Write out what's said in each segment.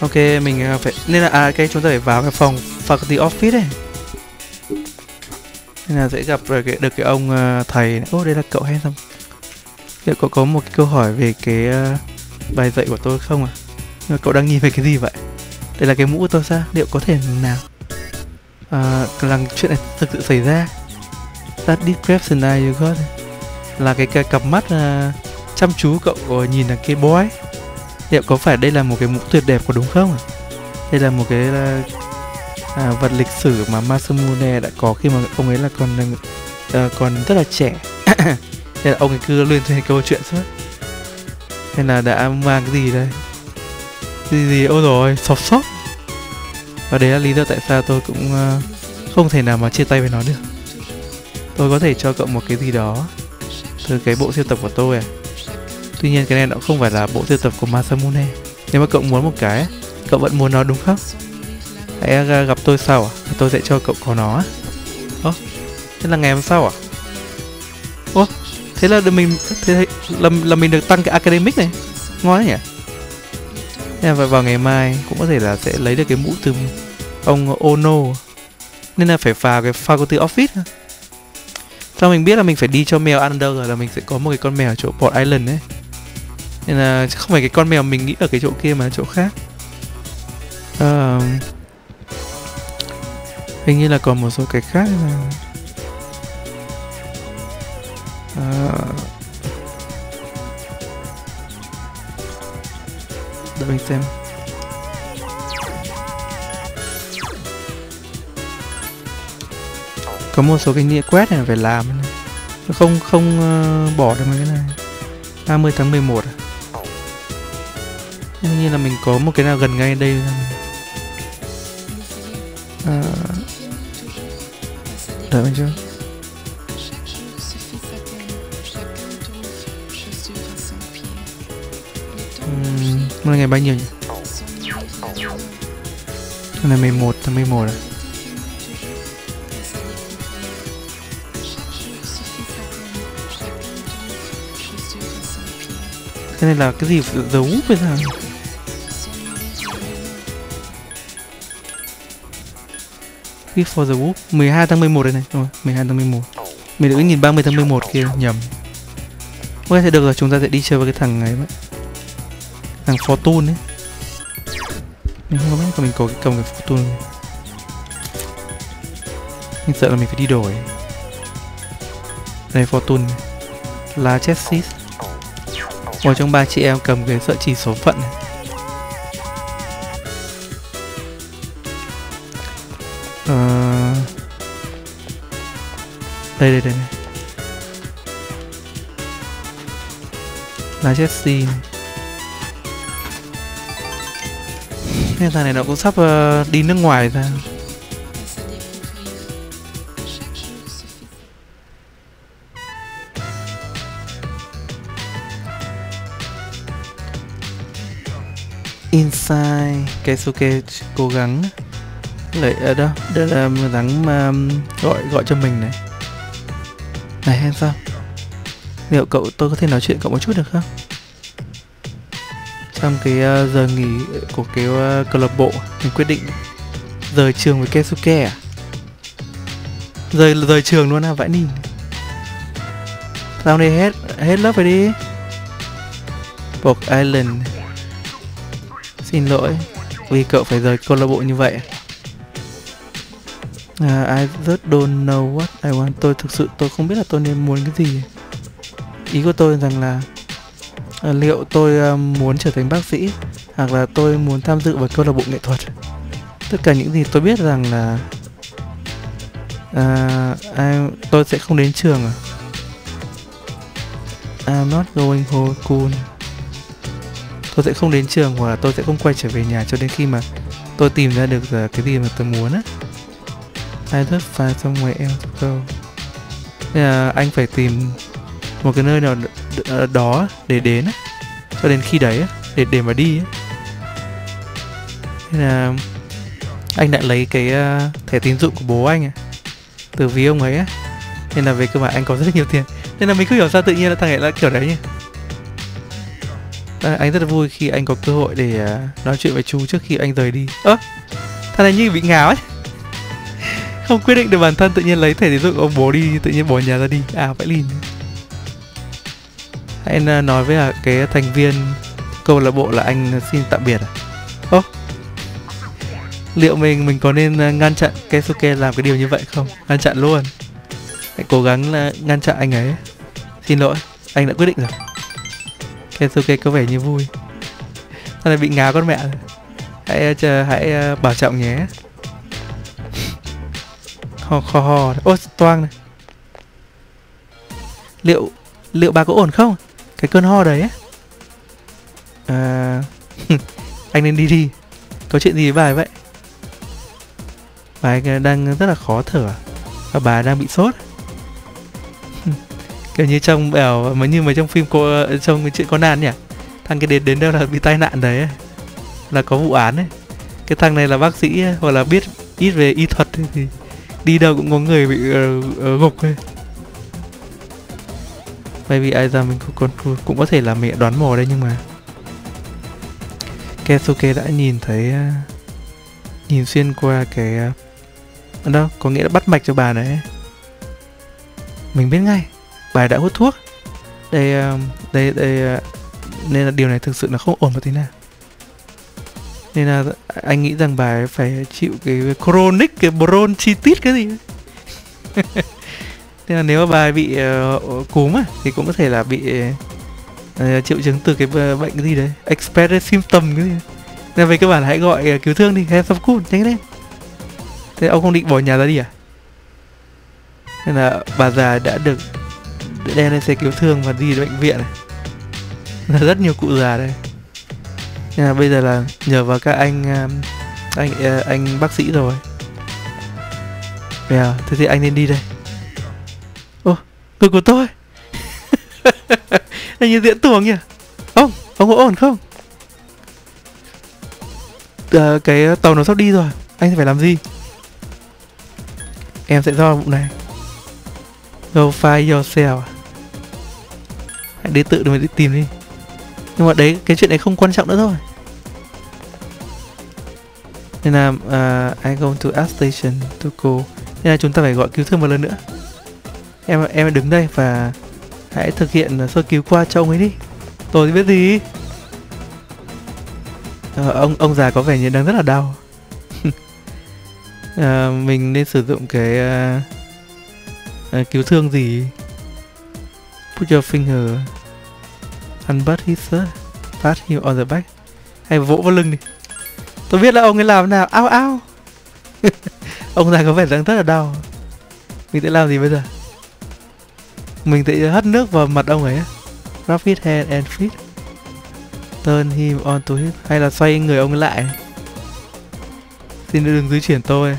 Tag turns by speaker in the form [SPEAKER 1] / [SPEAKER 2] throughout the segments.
[SPEAKER 1] ok mình à, phải nên là à cái chúng ta phải vào cái phòng faculty office này nên là sẽ gặp được cái, được cái ông uh, thầy ô đây là cậu hay không? Liệu cậu có một cái câu hỏi về cái uh, bài dạy của tôi không à nhưng mà cậu đang nhìn về cái gì vậy? Đây là cái mũ của tôi sao? Liệu có thể nào à, là chuyện này thực sự xảy ra? That description I you got. Là cái, cái cặp mắt uh, chăm chú cậu ờ, nhìn là cái boy liệu có phải đây là một cái mũ tuyệt đẹp của đúng không đây là một cái uh, à, vật lịch sử mà Masamune đã có khi mà ông ấy là còn uh, còn rất là trẻ. Nên là ông ấy cứ lên thuyên câu chuyện suốt nên là đã mang cái gì đây? Gì gì? Ôi rồi sọp sọp. và đấy là lý do tại sao tôi cũng uh, không thể nào mà chia tay với nó được. Tôi có thể cho cậu một cái gì đó từ cái bộ siêu tập của tôi à? Tuy nhiên cái này nó không phải là bộ sưu tập của Masamune. Nếu mà cậu muốn một cái cậu vẫn muốn nó đúng không? Hãy à, gặp tôi sau à? Tôi sẽ cho cậu có nó ơ thế là ngày hôm sau à? Ô thế là mình thế là, là mình được tăng cái academic này. Ngon đấy nhỉ? Thế là vào ngày mai cũng có thể là sẽ lấy được cái mũ từ ông Ono. Nên là phải vào cái faculty office sao mình biết là mình phải đi cho mèo ăn đâu rồi là mình sẽ có một cái con mèo ở chỗ Port Island ấy nên là không phải cái con mèo mình nghĩ ở cái chỗ kia mà chỗ khác. Uh, hình như là còn một số cái khác là uh, ờ. đợi mình xem. Có một số cái nghĩa quét này phải làm này. không không uh, bỏ được mấy cái này. 30 tháng 11 à? Như nhiên là mình có một cái nào gần ngay đây à, đợi mình chưa uhm, hôm nay ngày bao nhiêu nhỉ? Hôm nay 11 tháng 11 rồi Cái này là cái gì giấu bây giờ Gift for the Wolf. 12 tháng 11 đây này. Rồi 12 tháng 11 Mình đừng nhìn 30 tháng 11 kia nhầm. Ok thì được rồi chúng ta sẽ đi chơi với cái thằng này, vậy. Thằng Fortune ấy. Mình không biết mình có cái cầm cái Fortune Mình sợ là mình phải đi đổi. Đây Fortune Là Chessis. Một trong ba chị em cầm cái sợi chỉ số phận này. Đây đây đây này. là Jesse này. Cái thằng này nó cũng sắp uh, đi nước ngoài ra Inside Keisuke cố gắng lại ở ờ, đâu đây là gắng um, gọi gọi cho mình này này hay sao? Liệu cậu tôi có thể nói chuyện cậu một chút được không? Trong cái uh, giờ nghỉ của cái uh, câu lạc bộ mình quyết định rời trường với Kesuke à? Rời rời trường luôn à vãi nỉ! sao đây hết hết lớp rồi đi. Book Island. Xin lỗi Vì cậu phải rời câu lạc bộ như vậy. à, À, I just don't know what I want. Tôi thực sự tôi không biết là tôi nên muốn cái gì. Ý của tôi rằng là à, Liệu tôi uh, muốn trở thành bác sĩ Hoặc là tôi muốn tham dự vào câu lạc bộ nghệ thuật? Tất cả những gì tôi biết rằng là à, I, Tôi sẽ không đến trường à. I'm not going home cool. Tôi sẽ không đến trường hoặc là tôi sẽ không quay trở về nhà cho đến khi mà tôi tìm ra được à, cái gì mà tôi muốn á. I just find somewhere else to go. Nên là anh phải tìm một cái nơi nào ờ, đó để đến cho đến khi đấy để để mà đi Nên là anh đã lấy cái ờ, thẻ tín dụng của bố anh à, từ ví ông ấy nên là về cơ bản anh có rất nhiều tiền. Nên là mình cứ hiểu sao tự nhiên là thằng ấy là kiểu đấy nhỉ? À, anh rất là vui khi anh có cơ hội để nói chuyện với chú trước khi anh rời đi. Ơ à, thằng này như bị ngáo ấy không quyết định được bản thân tự nhiên lấy thẻ tín dụng ông bố đi tự nhiên bỏ nhà ra đi. À vãi lìn hãy ờ, nói với cái thành viên câu lạc bộ là anh xin tạm biệt à? Ô liệu mình mình có nên ờ, ngăn chặn Kesuke làm cái điều như vậy không? Ngăn chặn luôn. Hãy cố gắng là ngăn chặn anh ấy. Xin lỗi anh đã quyết định rồi. Kesuke có vẻ như vui. Sao này bị ngáo con mẹ rồi? Hãy chờ, hãy bảo trọng nhé hò hò hò Ôi toang này. Liệu Liệu bà có ổn không? Cái cơn ho đấy à, Anh nên đi đi. Có chuyện gì với bà ấy vậy? Bà ấy đang rất là khó thở à? Và bà đang bị sốt. Kiểu như trong bảo mà như mà trong phim cô trong cái chuyện có nan nhỉ? Thằng cái đến đến đâu là bị tai nạn đấy là có vụ án ấy. Cái thằng này là bác sĩ hoặc là biết ít về y thuật thì đi đâu cũng có người bị uh, gục ấy. Bởi vì ai ra mình cũng, cũng, cũng có thể là mẹ đoán mò đây nhưng mà Kesuke đã nhìn thấy uh, nhìn xuyên qua cái uh, đâu có nghĩa là bắt mạch cho bà đấy mình biết ngay bà đã hút thuốc. Đây đây đây nên là điều này thực sự là không ổn một tí nào nên là anh nghĩ rằng bà ấy phải chịu cái chronic cái bronchitis cái gì nên là nếu mà bà ấy bị uh, cúm à thì cũng có thể là bị uh, triệu chứng từ cái bệnh cái gì đấy expected symptom cái gì nên về cơ bản hãy gọi uh, cứu thương đi hay sắp cút nhanh lên. Thế ông không định bỏ nhà ra đi à? Nên là bà già đã được đem lên xe cứu thương và đi đến bệnh viện này. Là rất nhiều cụ già đây nên là bây giờ là nhờ vào các anh à, anh à, anh bác sĩ rồi. Yeah, à, thế thì anh nên đi đây. Ô, người của tôi. Anh như diễn tuồng nhỉ? Ông, ông có ổn không? À, Cái tàu nó sắp đi rồi Anh phải làm gì? Em sẽ do vụ này. Go find yourself Hãy đi tự mình đi tìm đi. Nhưng mà đấy Cái chuyện đấy không quan trọng nữa thôi. Nên là uh, I go to a station to go. Nên là chúng ta phải gọi cứu thương một lần nữa. Em em đứng đây và Hãy thực hiện sơ cứu qua cho ông ấy đi. Tôi biết gì? Uh, Ông ông già có vẻ như đang rất là đau. Uh, Mình nên sử dụng cái uh, uh, cứu thương gì? Put your finger unbutt his shirt Pat him on the back. Hay vỗ vào lưng đi. Tôi biết là ông ấy làm nào. Ao ao. Ông già có vẻ đang rất là đau. Mình sẽ làm gì bây giờ? Mình sẽ hất nước vào mặt ông ấy Rub his hand and feet. Turn him on to him Hay là xoay người ông ấy lại. Xin đừng di chuyển tôi.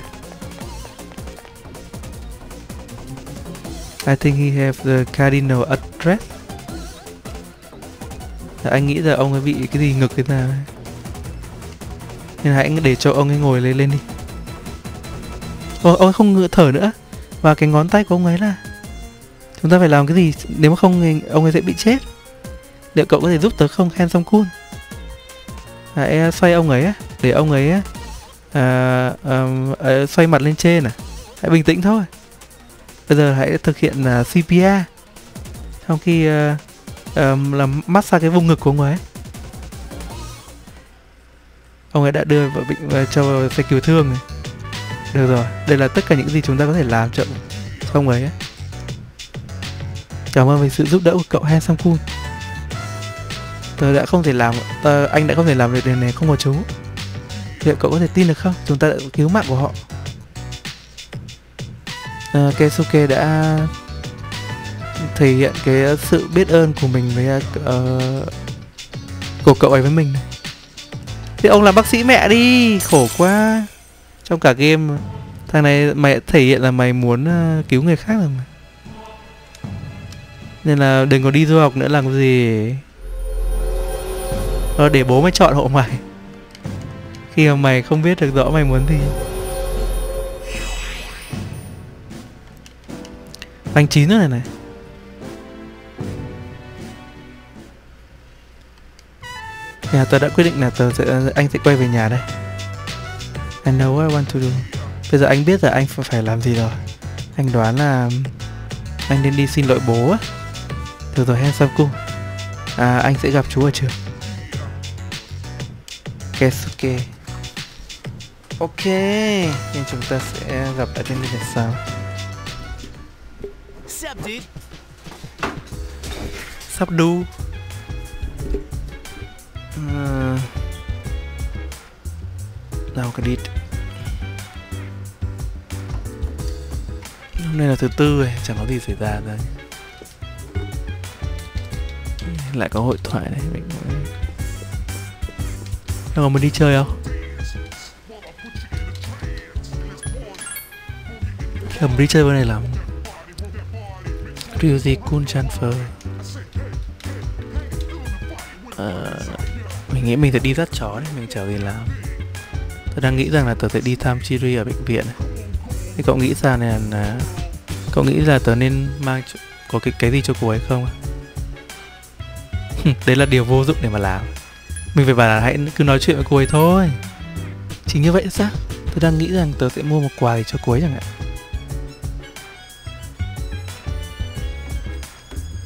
[SPEAKER 1] I think he have the cardinal address. Anh nghĩ là ông ấy bị cái gì ngực thế nào nên hãy để cho ông ấy ngồi lên lên đi. Ôi ông ấy không ngựa thở nữa. Và cái ngón tay của ông ấy là Chúng ta phải làm cái gì? Nếu mà không ông ấy sẽ bị chết. Liệu cậu có thể giúp tớ không Handsome Kun. Hãy à, xoay ông ấy Để ông ấy à, à, à, xoay mặt lên trên à. Hãy bình tĩnh thôi. Bây giờ hãy thực hiện à, uh, CPR trong khi uh, um, làm massage cái vùng ngực của ông ấy ông ấy đã đưa vợ bệnh cho xe cứu thương này. Được rồi đây là tất cả những gì chúng ta có thể làm cho, ông ấy cảm ơn vì sự giúp đỡ của cậu Handsome Cool tớ đã không thể làm tớ, anh đã không thể làm việc này không có chú. Liệu cậu có thể tin được không? Chúng ta đã cứu mạng của họ. À, Keisuke đã thể hiện cái sự biết ơn của mình với uh, của cậu ấy với mình này. Thì ông làm bác sĩ mẹ đi, khổ quá. Trong cả game thằng này mày thể hiện là mày muốn uh, cứu người khác rồi mà. Nên là đừng có đi du học nữa làm cái gì. Ờ, để bố mày chọn hộ mày. Khi mà mày không biết được rõ mày muốn gì. anh chín nữa này này Nhà tớ đã quyết định là tớ sẽ anh sẽ quay về nhà đây. I know what I want to do. Bây giờ anh biết là anh phải làm gì rồi. Anh đoán là anh nên đi xin lỗi bố á. Được rồi Handsome Cung. À, anh sẽ gặp chú ở trường. Kesuke. Ok, nhưng chúng ta sẽ gặp lại trên lần sau. Sắp đu. Uh, nào cái đít. Hôm nay là thứ tư rồi chẳng có gì xảy ra rồi lại có hội thoại này mình đang có muốn đi chơi không? Cầm đi chơi bên này lắm. Ryuji Kun Transfer nghĩ mình sẽ đi dắt chó đấy, mình trở về làm Tôi đang nghĩ rằng là tớ sẽ đi thăm Chiri ở bệnh viện Thì cậu nghĩ sao này là Cậu nghĩ là tớ nên mang cho, có cái cái gì cho cô ấy không? Đấy là điều vô dụng để mà làm. Mình phải bảo là hãy cứ nói chuyện với cô ấy thôi. Chính như vậy sao? Tôi đang nghĩ rằng tớ sẽ mua một quà gì cho cô ấy chẳng hạn.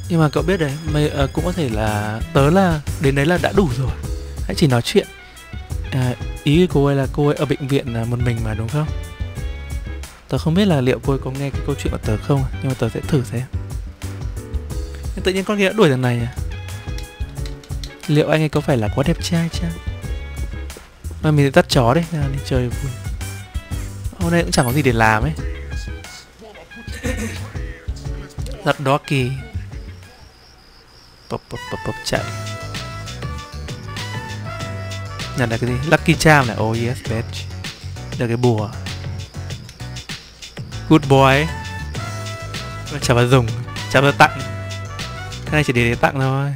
[SPEAKER 1] Nhưng mà cậu biết đấy, mày uh, ờ, cũng có thể là tớ là đến đấy là đã đủ rồi chỉ nói chuyện. À, Ý của cô ấy là cô ấy ở bệnh viện à, một mình mà đúng không? Tớ không biết là liệu cô ấy có nghe cái câu chuyện của tớ không Nhưng mà tớ sẽ thử xem. Tự nhiên con kia đã đuổi thằng này à? Liệu anh ấy có phải là quá đẹp trai chăng? Mà mình sẽ tắt chó đấy Đi chơi vui. Hôm nay cũng chẳng có gì để làm ấy. Giặt đó kỳ Bập bập bập bập chạy. Nhận là cái gì? Lucky Charm này. Oh yes bitch. Được cái bùa. Good boy. Chả bao dùng. Chả bao tặng. Cái này chỉ để để tặng thôi.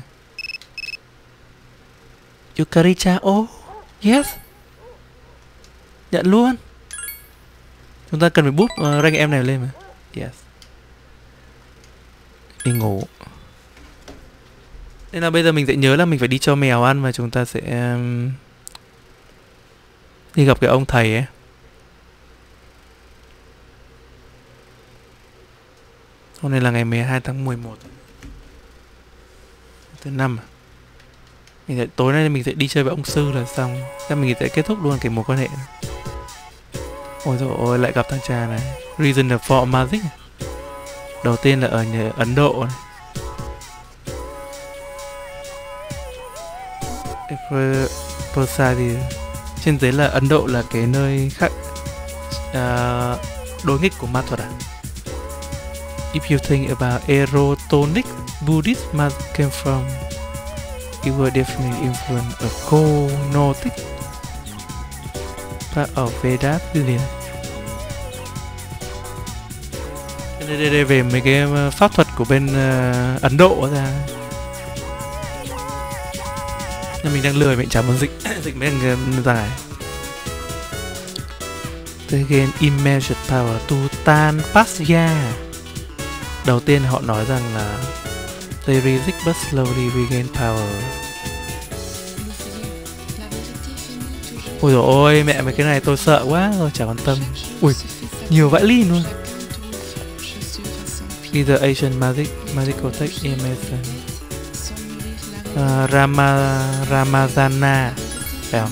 [SPEAKER 1] Yukari-cha Oh Yes. Nhận luôn. Chúng ta cần phải búp uh, rank em này lên mà. Yes. Đi ngủ. Nên là bây giờ mình sẽ nhớ là mình phải đi cho mèo ăn Và chúng ta sẽ um, Đi gặp cái ông thầy ấy. Hôm nay là ngày 12 tháng 11 Thứ năm à? Mình sẽ, tối nay mình sẽ đi chơi với ông sư là xong. Chắc mình sẽ kết thúc luôn cái mối quan hệ này. Ôi dồi ôi lại gặp thằng cha này. Reason for Magic. Đầu tiên là ở nhà Ấn Độ này. If, Persai thì trên giấy là Ấn Độ là cái nơi khác. Uh, đối nghịch của ma thuật à? If you think about erotonic Buddhist magic came from it will definitely influence a co-gnostic part of Vedas liền đây, đây, đây về mấy cái ờ, pháp thuật của bên uh, Ấn Độ ra nhưng mình đang lười mình chả muốn dịch dịch mấy thằng ờ, dài. They game immeasured power to tan Pasya Đầu tiên họ nói rằng là They resist but slowly regain power. Ôi dồi ôi, mẹ mấy cái này tôi sợ quá rồi, chả quan tâm. Ui, nhiều vãi ly luôn. Either Asian Magic, Magical Tech, EMS uh, Rama, Ramazana Phải không?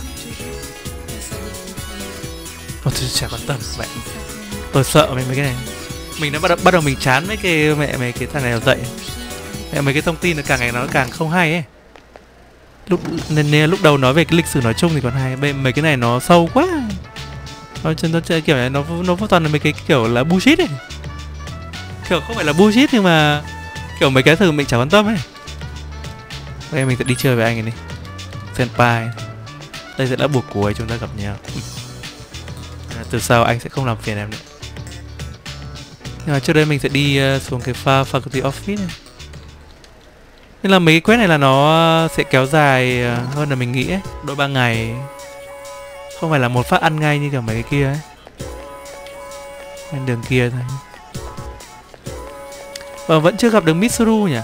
[SPEAKER 1] Ôi, tôi chả quan tâm mẹ. Tôi sợ mấy mấy cái này. Mình đã bắt đầu, bắt đầu mình chán mấy cái mẹ mấy cái thằng này dậy. Mẹ mấy cái thông tin nó càng ngày nó càng không hay ấy. Lúc nên, nên lúc đầu nói về cái lịch sử nói chung thì còn hay mấy, mấy cái này nó sâu quá. Nó chân nó chơi kiểu này nó nó toàn là mấy cái kiểu là bullshit ấy. Kiểu không phải là bullshit nhưng mà kiểu mấy cái thứ mình chả quan tâm ấy đây mình sẽ đi chơi với anh ấy đi. Senpai. Đây sẽ là buộc cuối chúng ta gặp nhau. À, từ sau anh sẽ không làm phiền em nữa. Nhưng mà trước đây mình sẽ đi uh, xuống cái pha faculty office này. Nên là mấy cái quest này là nó ờ, sẽ kéo dài uh, hơn là mình nghĩ ấy. Đôi ba ngày. Không phải là một phát ăn ngay như cả mấy cái kia ấy. Bên đường kia thôi. Và vẫn chưa gặp được Mitsuru nhỉ?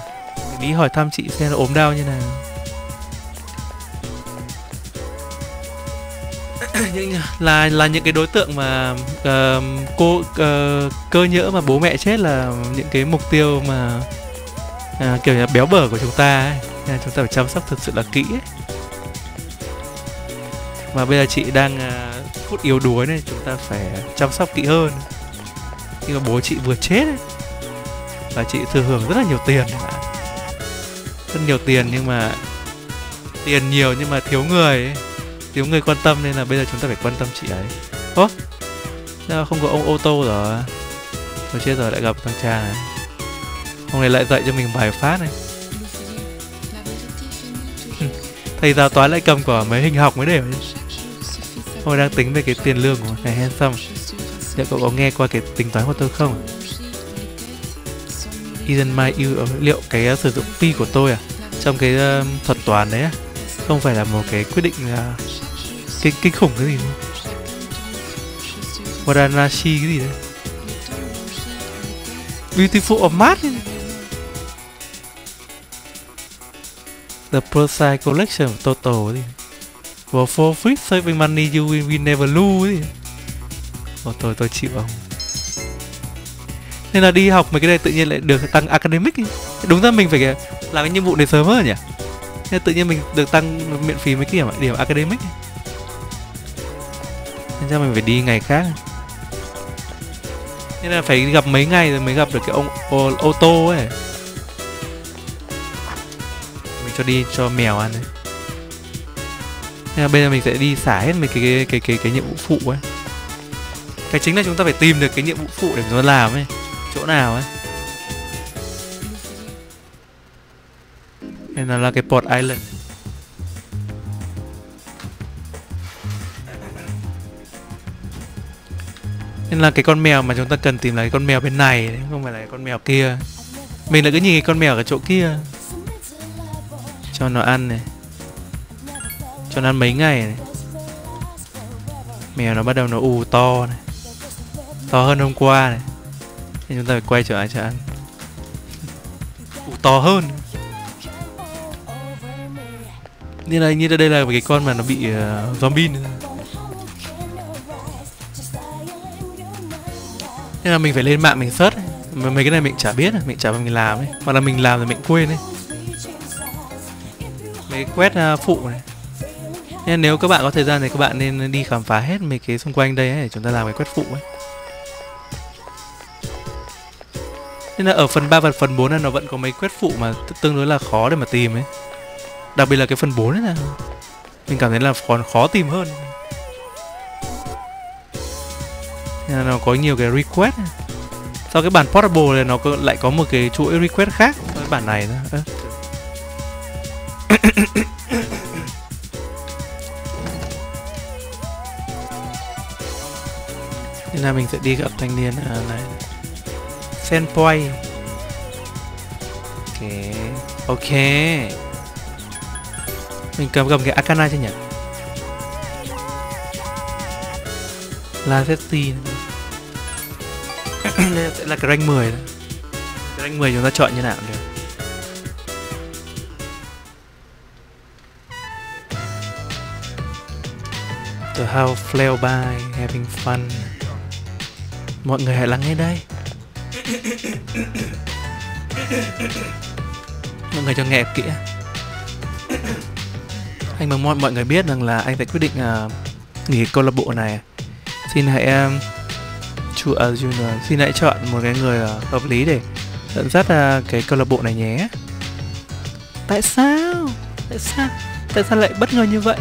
[SPEAKER 1] Đi hỏi thăm chị xem là ốm đau như nào là là những cái đối tượng mà uh, cô uh, cơ nhỡ mà bố mẹ chết là những cái mục tiêu mà uh, kiểu như béo bở của chúng ta ấy. Nên chúng ta phải chăm sóc thật sự là kỹ ấy. Mà bây giờ chị đang uh, phút yếu đuối này chúng ta phải chăm sóc kỹ hơn. Nhưng mà bố chị vừa chết ấy. Và chị thừa hưởng rất là nhiều tiền rất nhiều tiền nhưng mà Tiền nhiều nhưng mà thiếu người ấy. Thiếu người quan tâm nên là bây giờ chúng ta phải quan tâm chị ấy. Ố không có ông ô tô rồi? Tôi chết rồi, lại gặp thằng cha này. Hôm nay lại dạy cho mình bài phát này. Thầy giáo toán lại cầm quả mấy hình học mới để. Hôm nay đang tính về cái tiền lương của thầy handsome. Liệu cậu có nghe qua cái tính toán của tôi không? Isn't my you liệu cái uh, sử dụng pi của tôi à? Trong cái uh, thuật toán đấy không phải là một cái quyết định uh, kinh kinh khủng cái gì không Waranashi cái gì đấy? Beautiful of Mars The Prosai Collection Total gì For for free saving money you will, will never lose gì Ồ, tôi tôi chịu không? Nên là đi học mấy cái này tự nhiên lại được tăng academic ý. đúng ra mình phải làm cái nhiệm vụ này sớm hơn nhỉ? Nên tự nhiên mình được tăng miễn phí mấy cái điểm điểm academic ý nên ra mình phải đi ngày khác. Nên là phải gặp mấy ngày rồi mới gặp được cái ông ô, ô tô ấy. Mình cho đi cho mèo ăn đấy. Nên là bây giờ mình sẽ đi xả hết mấy cái cái cái cái, cái nhiệm vụ phụ ấy. Cái chính là chúng ta phải tìm được cái nhiệm vụ phụ để nó làm ấy chỗ nào ấy? Nên là, là cái port island? Nên là cái con mèo mà chúng ta cần tìm là cái con mèo bên này không phải là cái con mèo kia. Mình lại cứ nhìn cái con mèo ở chỗ kia. Cho nó ăn này. Cho nó ăn mấy ngày này. Mèo nó bắt đầu nó ù to này. To hơn hôm qua này. Thì chúng ta phải quay trở lại cho ăn. To hơn. Như là như đây là cái con mà nó bị uh, zombie nữa. nên là mình phải lên mạng mình search mà mấy cái này mình chả biết mình chả mình làm ấy. Hoặc là mình làm rồi mình quên ấy. Mấy quét uh, phụ này. Nên nếu các bạn có thời gian thì các bạn nên đi khám phá hết mấy cái xung quanh đây ấy để chúng ta làm cái quét phụ ấy. Nên là ở phần 3 và phần 4 này nó vẫn có mấy quét phụ mà tương đối là khó để mà tìm ấy. Đặc biệt là cái phần 4 ấy là mình cảm thấy là còn khó tìm hơn. Nên là nó có nhiều cái request sau cái bản portable này nó có, lại có một cái chuỗi request khác với bản này nữa. Nên là mình sẽ đi gặp thanh niên à, này. Ok. Mình cầm cầm cái Akana chưa nhỉ? La City này đây sẽ là cái rank 10 này. Cái rank 10 chúng ta chọn như nào được The house flail by having fun. Mọi người hãy lắng nghe đây Mọi người cho nghe kỹ. Anh mong mọi, mọi người biết rằng là anh sẽ quyết định uh, nghỉ câu lạc bộ này. Xin hãy um, chủ à, uh, Junior xin hãy chọn một cái người uh, hợp lý để dẫn dắt uh, cái câu lạc bộ này nhé. Tại sao? Tại sao? Tại sao lại bất ngờ như vậy?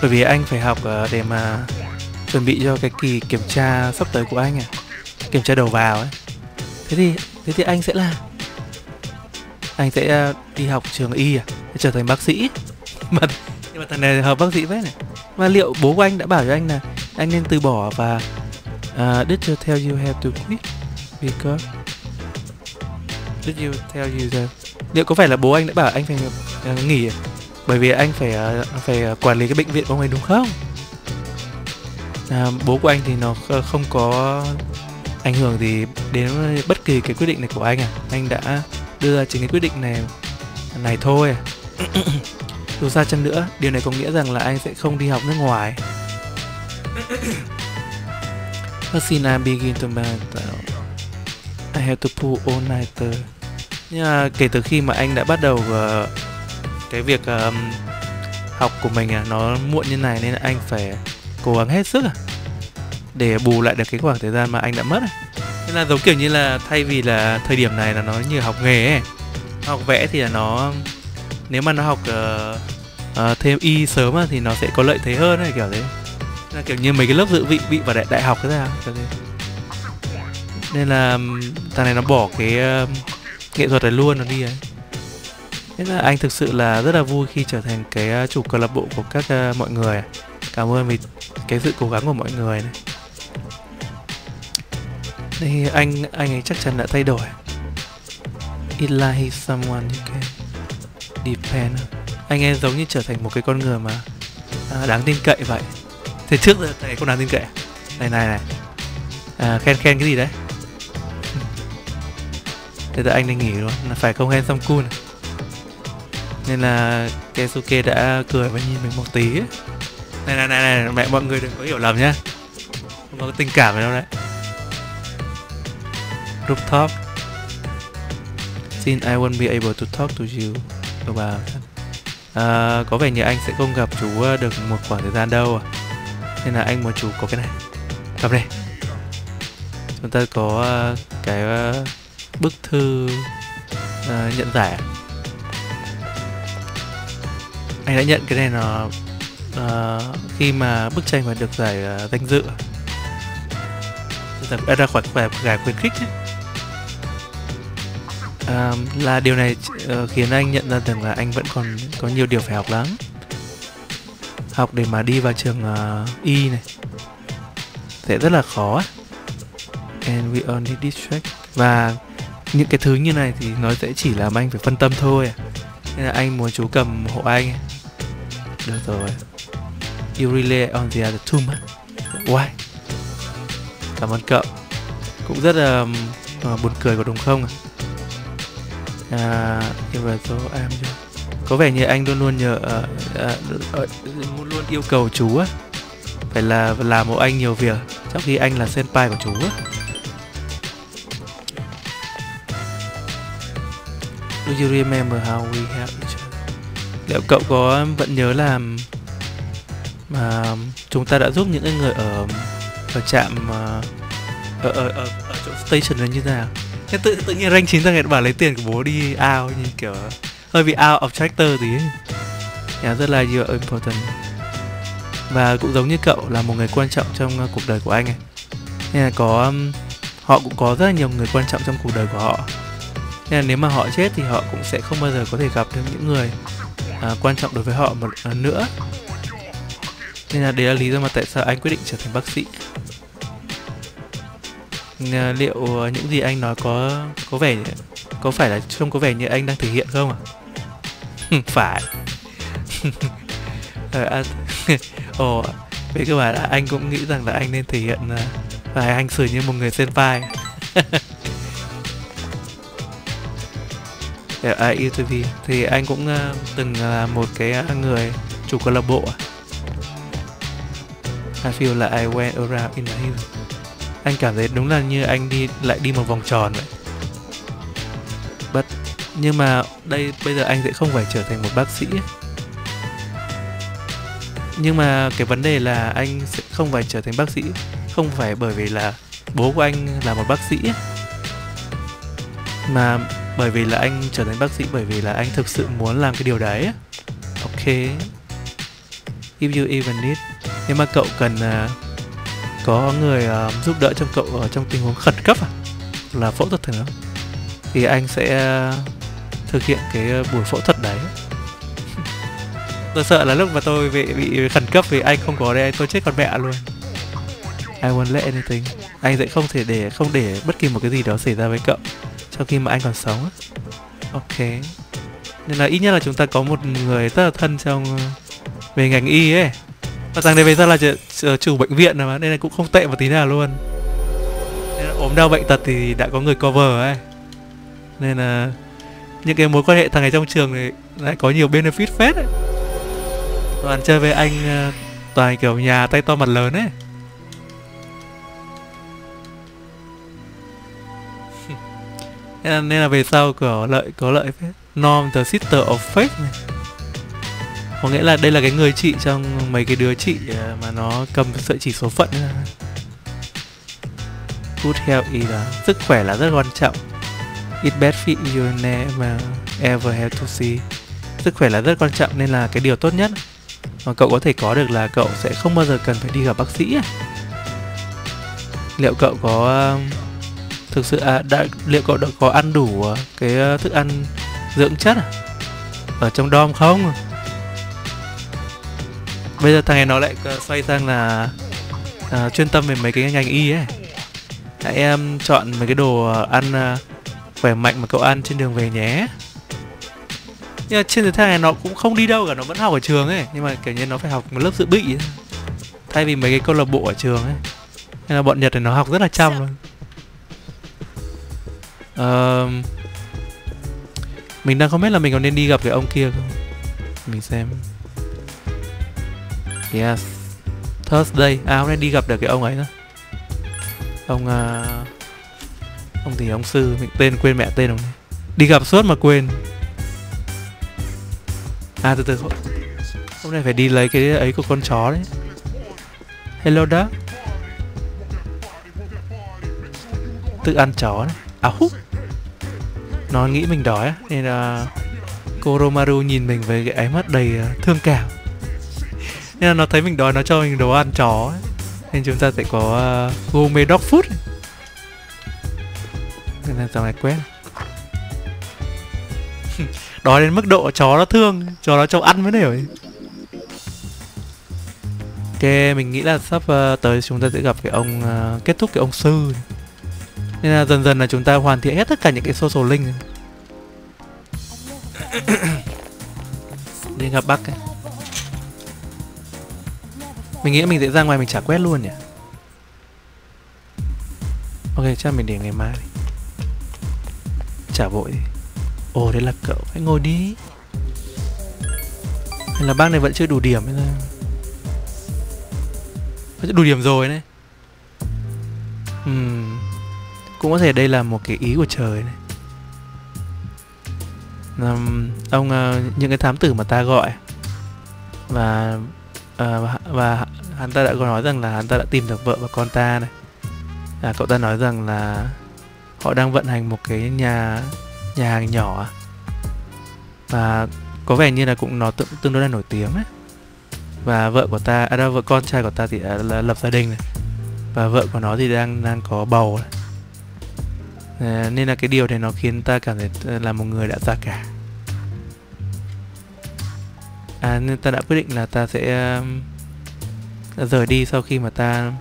[SPEAKER 1] Bởi vì anh phải học uh, để mà chuẩn bị cho cái kỳ kiểm tra sắp tới của anh à kiểm tra đầu vào ấy. Thế thì thế thì anh sẽ là anh sẽ ờ, đi học trường y à? Trở thành bác sĩ. Mà nhưng mà thằng này hợp bác sĩ phết này. Mà liệu bố của anh đã bảo cho anh là anh nên từ bỏ và uh, did you tell you have to quit? Because did you tell you that liệu có phải là bố anh đã bảo anh phải uh, nghỉ à? bởi vì anh phải uh, phải quản lý cái bệnh viện của ông ấy đúng không? À, bố của anh thì nó không có ảnh hưởng gì đến bất kỳ cái quyết định này của anh à. Anh đã đưa ra chính cái quyết định này này thôi à. dù sao chăng nữa điều này có nghĩa rằng là anh sẽ không đi học nước ngoài. Vaccine I begin to I have to pull all nighter nhưng mà kể từ khi mà anh đã bắt đầu uh, cái việc um, học của mình à, nó muộn như này nên là anh phải cố gắng hết sức à để bù lại được cái khoảng thời gian mà anh đã mất nên là giống kiểu như là thay vì là thời điểm này là nó như học nghề ấy học vẽ thì là nó nếu mà nó học uh, uh, thêm y sớm thì nó sẽ có lợi thế hơn này kiểu thế. Là kiểu như mấy cái lớp dự vị bị vào đại, đại học thế nào kiểu thế. Nên là thằng này nó bỏ cái uh, nghệ thuật này luôn nó đi ấy. Thế là anh thực sự là rất là vui khi trở thành cái chủ câu lạc bộ của các uh, mọi người. Cảm ơn vì cái sự cố gắng của mọi người này thì anh anh ấy chắc chắn đã thay đổi. It like someone you can depend Anh ấy giống như trở thành một cái con người mà à, đáng tin cậy vậy. Thế trước giờ thầy không đáng tin cậy à? Này này này. À, Khen khen cái gì đấy? Thế giờ anh đang nghỉ luôn. Là Phải không handsome cool này. Nên là Keisuke đã cười và nhìn mình một tí. Ấy. Này này này này Mẹ mọi người đừng có hiểu lầm nhá. Không có tình cảm gì đâu đấy. Rooftop Since I won't be able to talk to you about à, Có vẻ như anh sẽ không gặp chú ờ, được một khoảng thời gian đâu à. Nên là anh muốn chú có cái này. Cầm này. Chúng ta có uh, cái uh, bức thư uh, nhận giải Anh đã nhận cái này nó uh, khi mà bức tranh mà được giải uh, danh dự. Đã ra khỏi giải khuyến khích ấy à, là điều này uh, khiến anh nhận ra rằng là anh vẫn còn có nhiều điều phải học lắm. Học để mà đi vào trường uh, y này. Sẽ rất là khó and we only distract và những cái thứ như này thì nó sẽ chỉ làm anh phải phân tâm thôi à. nên là anh muốn chú cầm hộ anh được rồi. You rely on the other too much. Why? Cảm ơn cậu. Cũng rất là uh, buồn cười có đúng không à à, Everto am có vẻ như anh luôn luôn nhờ uh, à, luôn luôn yêu cầu chú á phải là làm một anh nhiều việc trong khi anh là senpai của chú á Do you remember how we help each other? Liệu cậu có vẫn nhớ là mà chúng ta đã giúp những người ở ở trạm ở ở ở, ở chỗ station là như thế nào? Thế tự tự nhiên rank chín ra người bảo lấy tiền của bố đi ao như kiểu hơi bị out of character tí. Ấy. Rất là nhiều important. Và cũng giống như cậu là một người quan trọng trong uh, cuộc đời của anh ấy. Nên là có um, họ cũng có rất là nhiều người quan trọng trong cuộc đời của họ. Nên là nếu mà họ chết thì họ cũng sẽ không bao giờ có thể gặp được những người uh, quan trọng đối với họ một uh, nữa. Nên là đấy là lý do mà tại sao anh quyết định trở thành bác sĩ. Ờ, liệu những gì anh nói có có vẻ có phải là trông có vẻ như anh đang thể hiện không ạ? Ờ, à? phải. ồ, vậy cơ bản là anh cũng nghĩ rằng là anh nên thể hiện ờ, và anh xử như một người senpai. Ở uh, YouTube thì anh cũng uh, từng là một cái người chủ câu lạc bộ. I feel like I went around in the hills anh cảm thấy đúng là như anh đi lại đi một vòng tròn vậy. But, nhưng mà đây bây giờ anh sẽ không phải trở thành một bác sĩ. Nhưng mà cái vấn đề là anh sẽ không phải trở thành bác sĩ không phải bởi vì là bố của anh là một bác sĩ. Mà bởi vì là anh trở thành bác sĩ bởi vì là anh thực sự muốn làm cái điều đấy. Ok. If you even need. Nếu mà cậu cần uh, có người uh, giúp đỡ cho cậu ở trong tình huống khẩn cấp à? là phẫu thuật nữa thì anh sẽ à, thực hiện cái à, buổi phẫu thuật đấy. Tôi sợ là lúc mà tôi bị bị khẩn cấp vì anh không có đây tôi chết con mẹ luôn. I won't let anything. Anh sẽ không thể để không để bất kỳ một cái gì đó xảy ra với cậu trong khi mà anh còn sống ok. Nên là ít nhất là chúng ta có một người rất là thân trong về ngành y ấy và thằng này về ra là chủ, chủ bệnh viện mà nên là cũng không tệ một tí nào luôn. Nên là ốm đau bệnh tật thì đã có người cover ấy. Nên là những cái mối quan hệ thằng này trong trường thì lại có nhiều benefit phết ấy. Toàn chơi với anh ờ, toàn kiểu nhà tay to mặt lớn ấy. Nên là, nên là về sau có lợi có lợi phết. Norm the sister of faith này có nghĩa là đây là cái người chị trong mấy cái đứa chị à, mà nó cầm sợi chỉ số phận ấy. good health is là sức khỏe là rất quan trọng. It best fit you never ever have to see. Sức khỏe là rất quan trọng nên là cái điều tốt nhất. Mà cậu có thể có được là cậu sẽ không bao giờ cần phải đi gặp bác sĩ liệu cậu có um, thực sự à, đã liệu cậu đã có ăn đủ à, cái à, thức ăn dưỡng chất à? ở trong dom không? Bây giờ thằng này nó lại xoay sang là uh, chuyên tâm về mấy cái ngành y ấy. Hãy em chọn mấy cái đồ à, ăn à, khỏe mạnh mà cậu ăn trên đường về nhé. Nhưng mà trên thực thang này nó cũng không đi đâu cả nó vẫn học ở trường ấy. Nhưng mà kiểu như nó phải học một lớp dự bị ấy. thay vì mấy cái câu lạc bộ ở trường ấy. Nên là bọn nhật thì nó học rất là chăm luôn. Uh, mình đang không biết là mình có nên đi gặp cái ông kia không? Mình xem yes. Thursday. À hôm nay đi gặp được cái ông ấy nữa. Ông uh, ông thì ông sư mình tên quên mẹ tên ông. Này đi gặp suốt mà quên. À từ từ. Hôm nay phải đi lấy cái ấy của con chó đấy. Hello đó tự ăn chó này. À hú. Nó nghĩ mình đói nên là Koromaru nhìn mình với cái ánh mắt đầy uh, thương cảm nên là nó thấy mình đói nó cho mình đồ ăn chó ấy. nên chúng ta sẽ có uh, gourmet dog food nên là dòng này quét đói đến mức độ chó nó thương chó nó cho ăn mới nổi. ok mình nghĩ là sắp uh, tới chúng ta sẽ gặp cái ông uh, kết thúc cái ông sư nên là dần dần là chúng ta hoàn thiện hết tất cả những cái social link đi gặp bác. ấy mình nghĩ mình sẽ ra ngoài mình trả quét luôn nhỉ? Ok chắc mình để ngày mai đi. Trả vội đi. Ồ đấy là cậu hãy ngồi đi. Hay là bác này vẫn chưa đủ điểm bây vẫn đủ điểm rồi này. Uhm. cũng có thể đây là một cái ý của trời này. Um, ông uh, những cái thám tử mà ta gọi và uh, và hắn ta đã có nói rằng là hắn ta đã tìm được vợ và con ta này. À, cậu ta nói rằng là họ đang vận hành một cái nhà nhà hàng nhỏ à. và có vẻ như là cũng nó tương, tương đối là nổi tiếng đấy và vợ của ta à đâu vợ con trai của ta thì đã là lập gia đình này. Và vợ của nó thì đang đang có bầu này. À, nên là cái điều này nó khiến ta cảm thấy à, là một người đã già cả. À nên ta đã quyết định là ta sẽ rời đi sau khi mà ta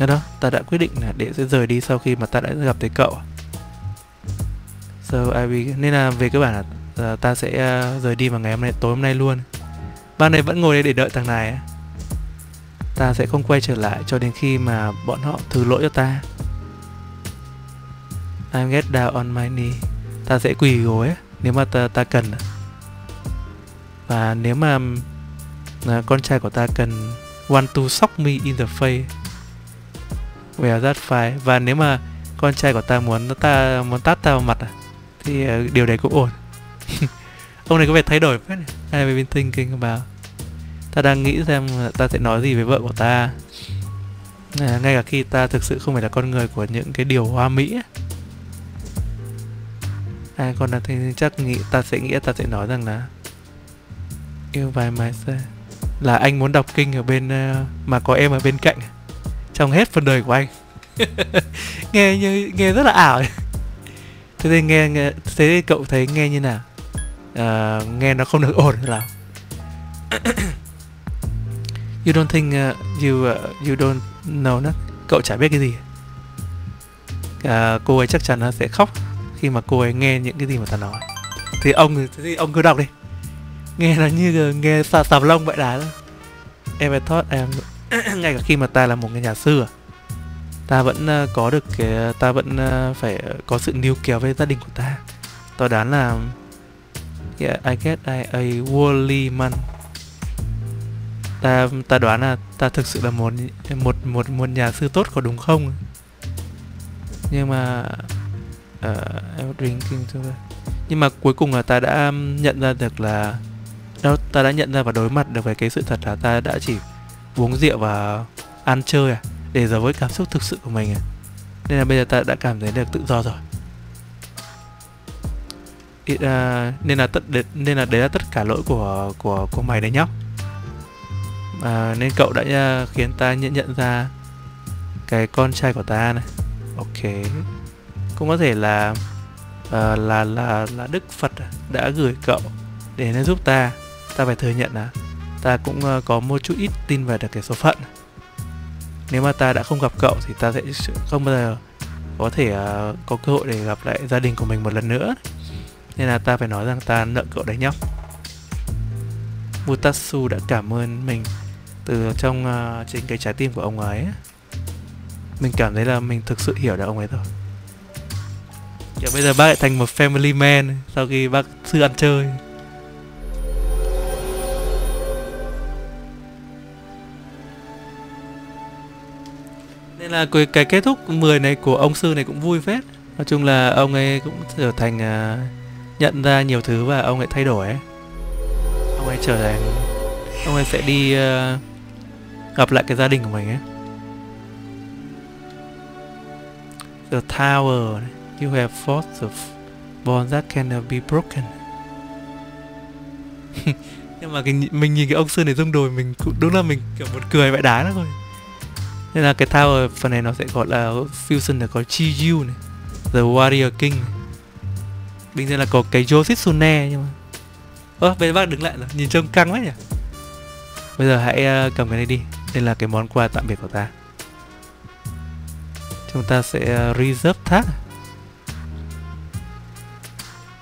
[SPEAKER 1] đó, đó ta đã quyết định là để sẽ rời đi sau khi mà ta đã gặp thấy cậu. So I be... nên là về cơ bản là uh, ta sẽ uh, rời đi vào ngày hôm nay tối hôm nay luôn. Ban này vẫn ngồi đây để đợi thằng này ta sẽ không quay trở lại cho đến khi mà bọn họ thứ lỗi cho ta. I'm get down on my knee. Ta sẽ quỳ gối nếu mà ta, ta cần. Và nếu mà là con trai của ta cần want to sock me in the face. Well that fine và nếu mà con trai của ta muốn ta muốn tát ta vào mặt à, thì uh, điều đấy cũng ổn. Ông này có vẻ thay đổi phết này I've been thinking about. Ta đang nghĩ xem ta sẽ nói gì với vợ của ta. À, ngay cả khi ta thực sự không phải là con người của những cái điều hoa mỹ à còn là thì chắc nghĩ ta sẽ nghĩ ta sẽ nói rằng là yêu vài mai xe là anh muốn đọc kinh ở bên ờ, mà có em ở bên cạnh. Trong hết phần đời của anh. Nghe như nghe rất là ảo. Thế thì nghe, nghe thế thì cậu thấy nghe như nào? À, nghe nó không được ổn lắm. You don't think uh, you uh, you don't know nó cậu chả biết cái gì. À, cô ấy chắc chắn là sẽ khóc khi mà cô ấy nghe những cái gì mà ta nói. Thì ông thì ông cứ đọc đi nghe nó như nghe xà xà lông vậy đã em thought em ngay cả khi mà ta là một người nhà sư à, ta vẫn uh, có được cái ta vẫn uh, phải có sự níu kéo với gia đình của ta. Tôi đoán là yeah, I get I, a worldly man. Ta ta đoán là ta thực sự là một một một một nhà sư tốt có đúng không? Nhưng mà ờ, uh, I'm drinking too nhưng mà cuối cùng là ta đã nhận ra được là đâu ta đã nhận ra và đối mặt được với cái sự thật là ta đã chỉ uống rượu và ăn chơi à? Để giờ với cảm xúc thực sự của mình à? Nên là bây giờ ta đã cảm thấy được tự do rồi. It, uh, à, nên là tất nên là đấy là tất cả lỗi của của của mày đấy nhóc à, nên cậu đã uh, khiến ta nhận nhận ra cái con trai của ta này. Ok. Cũng có thể là uh, là là là đức phật đã gửi cậu để nó giúp ta ta phải thừa nhận là ta cũng ờ, có một chút ít tin về được cái số phận. Nếu mà ta đã không gặp cậu thì ta sẽ không bao giờ có thể uh, có cơ hội để gặp lại gia đình của mình một lần nữa. Nên là ta phải nói rằng ta nợ cậu đấy nhóc Mutatsu đã cảm ơn mình từ trong uh, chính cái trái tim của ông ấy. Mình cảm thấy là mình thực sự hiểu được ông ấy rồi. Kiểu bây giờ bác lại thành một family man sau khi bác sư ăn chơi. Là cái, cái kết thúc 10 này của ông sư này cũng vui phết. Nói chung là ông ấy cũng trở thành uh, nhận ra nhiều thứ và ông ấy thay đổi ấy. Ông ấy trở thành ông ấy sẽ đi uh, gặp lại cái gia đình của mình ấy. The tower you have fought the bond that cannot be broken. Nhưng mà cái mình nhìn cái ông sư này rung đồi mình cũng đúng là mình kiểu một cười vãi đá đó thôi nên là cái tower phần này nó sẽ gọi là fusion là có Chiyu này The Warrior King này. Bình thường là có cái Yoshitsune nhưng mà Ơ, bây giờ bác đứng lại rồi, nhìn trông căng quá nhỉ? Bây giờ hãy uh, cầm cái này đi Đây là cái món quà tạm biệt của ta. Chúng ta sẽ uh, reserve thác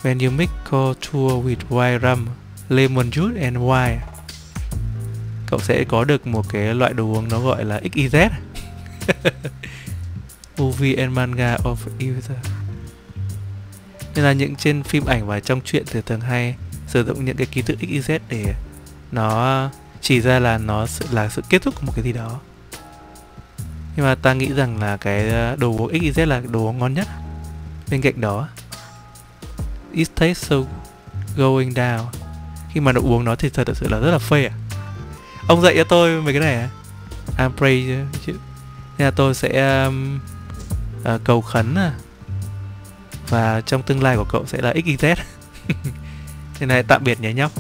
[SPEAKER 1] When you make call tour with white rum, lemon juice and wine Cậu sẽ có được một cái loại đồ uống nó gọi là XYZ Movie and manga of user Nên là những trên phim ảnh và trong truyện thì thường hay sử dụng những cái ký tự XYZ để nó chỉ ra là nó là sự kết thúc của một cái gì đó. Nhưng mà ta nghĩ rằng là cái ờ, đồ uống XYZ là đồ uống ngon nhất. Bên cạnh đó it tastes so going down. Khi mà đồ uống nó thì thật sự là rất là phê à ông dạy cho tôi mấy cái này à? I'm pray chứ nên là tôi sẽ um, uh, cầu khấn à. Và trong tương lai của cậu sẽ là XYZ Thế này tạm biệt nhé nhóc.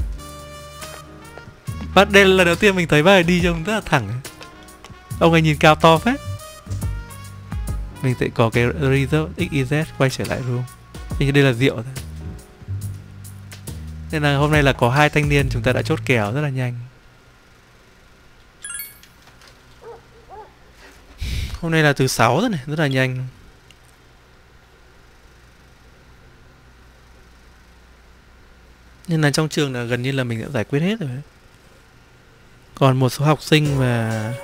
[SPEAKER 1] Và đây là lần đầu tiên mình thấy bài đi trông rất là thẳng Ông ấy nhìn cao to phết. Mình sẽ có cái result XYZ quay trở lại room. Hình đây là rượu thôi. Nên là hôm nay là có hai thanh niên chúng ta đã chốt kèo rất là nhanh. Hôm nay là thứ sáu rồi này, rất là nhanh. Nên là trong trường là gần như là mình đã giải quyết hết rồi. Còn một số học sinh và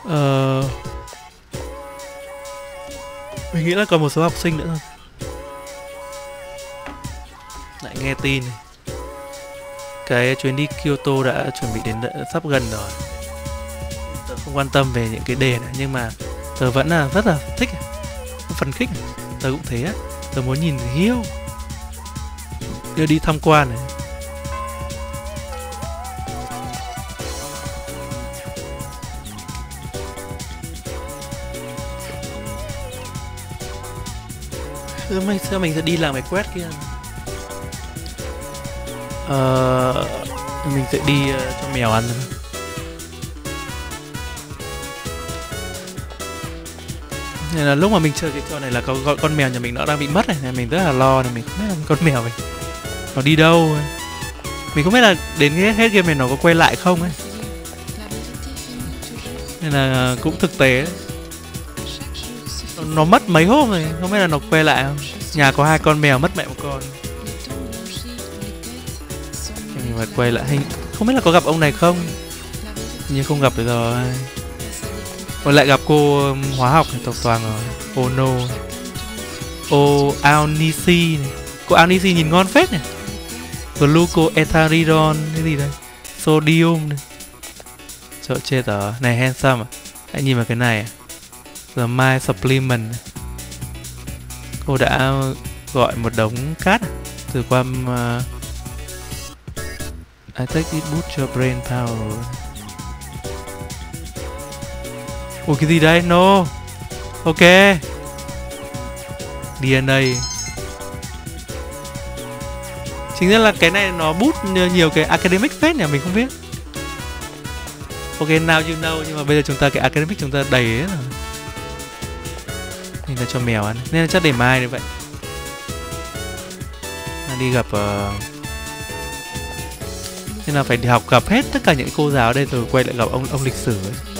[SPEAKER 1] uh, ờ, mình nghĩ là còn một số học sinh nữa thôi. Lại nghe tin. Này. cái chuyến đi Kyoto đã chuẩn bị đến sắp gần rồi không quan tâm về những cái đề này nhưng mà tớ vẫn là rất là thích à, phần khích à. tớ cũng thế tớ muốn nhìn hiêu đưa đi tham quan này. Xưa mày, sao mình sẽ đi làm cái quét kia. Ờ... Mình sẽ đi uh, cho mèo ăn thôi. Nên là lúc mà mình chơi cái trò này là có, con, con mèo nhà mình nó đang bị mất này nên mình rất là lo này mình không biết là con mèo mình nó đi đâu ấy. mình không biết là đến hết, hết game này nó có quay lại không ấy. Nên là cũng thực tế. Nó, nó mất mấy hôm rồi không biết là nó quay lại không. Nhà có hai con mèo mất mẹ một con. Mình phải quay lại. Hình không biết là có gặp ông này không? Nhưng không gặp được rồi còn lại gặp cô um, hóa học này tộc toàn rồi oh no oh Aonisi này. Cô Aonisi nhìn ngon phết này. Glucoetharidon cái gì đây? Sodium này. Trời chết rồi. Này handsome à? Hãy nhìn vào cái này à. The My Supplement này, Cô đã gọi một đống cát à? Từ qua um, uh, I take it boost your brain power. Ủa, cái gì đấy? No. Ok. DNA Chính ra là cái này nó bút nhiều cái academic phết nhỉ? Mình không biết. Ok, now you know, nhưng mà bây giờ chúng ta, cái academic chúng ta đầy hết rồi. Nên là cho mèo ăn. Nên là chắc để mai như vậy. Đi gặp uh... Nên là phải đi học gặp hết tất cả những cô giáo đây rồi quay lại gặp ông ông lịch sử ấy.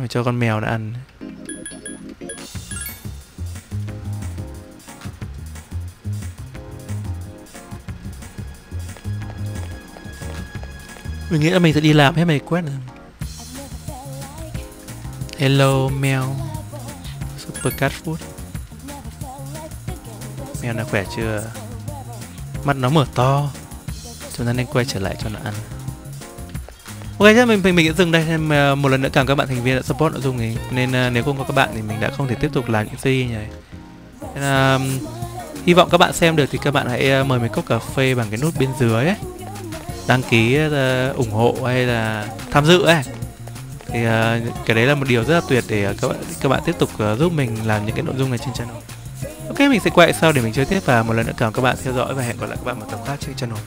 [SPEAKER 1] Phải cho con mèo nó ăn. Mình nghĩ là mình sẽ đi làm hết mày quét rồi. Hello, mèo. Super cat food. Mèo nó khỏe chưa? Mắt nó mở to. Chúng ta nên quay trở lại cho nó ăn. Ok chắc mình mình, mình sẽ dừng đây. Thêm ờ, một lần nữa cảm các bạn thành viên đã support nội dung này nên uh, nếu không có các bạn thì mình đã không thể tiếp tục làm những series này. Nên, uh, hy vọng các bạn xem được thì các bạn hãy ờ, mời mình cốc cà phê bằng cái nút bên dưới ấy. Đăng ký uh, ủng hộ hay là tham dự ấy. Thì uh, cái đấy là một điều rất là tuyệt để uh, các bạn các bạn tiếp tục uh, giúp mình làm những cái nội dung này trên channel. Ok mình sẽ quay sau để mình chơi tiếp. Và một lần nữa cảm ơn các bạn theo dõi và hẹn gặp lại các bạn một tập khác trên channel.